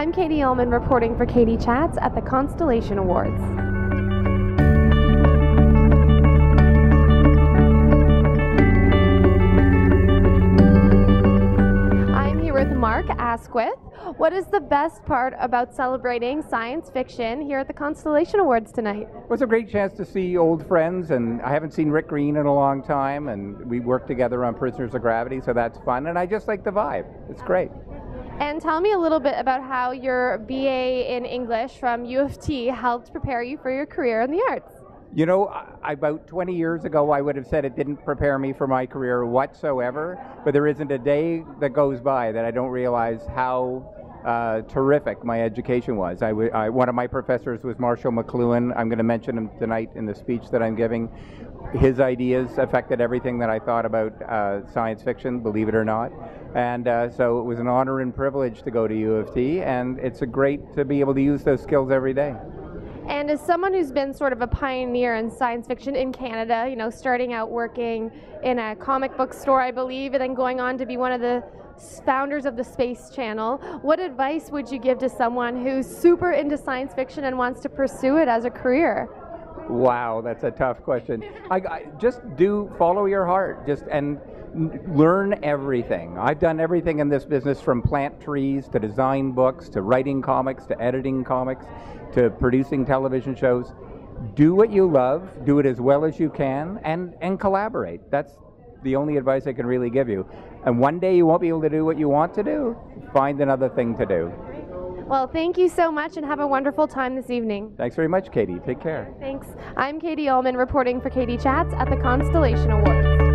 I'm Katie Uhlmann reporting for Katie Chats at the Constellation Awards. I'm here with Mark Askwith. What is the best part about celebrating science fiction here at the Constellation Awards tonight? It was a great chance to see old friends, and I haven't seen Rick Green in a long time, and we worked together on Prisoners of Gravity, so that's fun, and I just like the vibe. It's great. And tell me a little bit about how your BA in English from U of T helped prepare you for your career in the arts. You know, about 20 years ago, I would have said it didn't prepare me for my career whatsoever, but there isn't a day that goes by that I don't realize how uh, terrific my education was. I, w- I one of my professors was Marshall McLuhan. I'm going to mention him tonight in the speech that I'm giving. His ideas affected everything that I thought about uh, science fiction, believe it or not. And uh, so it was an honor and privilege to go to U of T, and it's a great to be able to use those skills every day. And as someone who's been sort of a pioneer in science fiction in Canada, you know, starting out working in a comic book store, I believe, and then going on to be one of the founders of the Space Channel, what advice would you give to someone who's super into science fiction and wants to pursue it as a career? Wow, that's a tough question. I, I just do follow your heart, just and learn everything. I've done everything in this business from plant trees to design books to writing comics to editing comics to producing television shows. Do what you love, do it as well as you can, and, and collaborate. That's the only advice I can really give you. And one day you won't be able to do what you want to do, find another thing to do. Well, thank you so much and have a wonderful time this evening. Thanks very much, Katie. Take care. Thanks. I'm Katie Uhlmann reporting for Katie Chats at the Constellation Awards.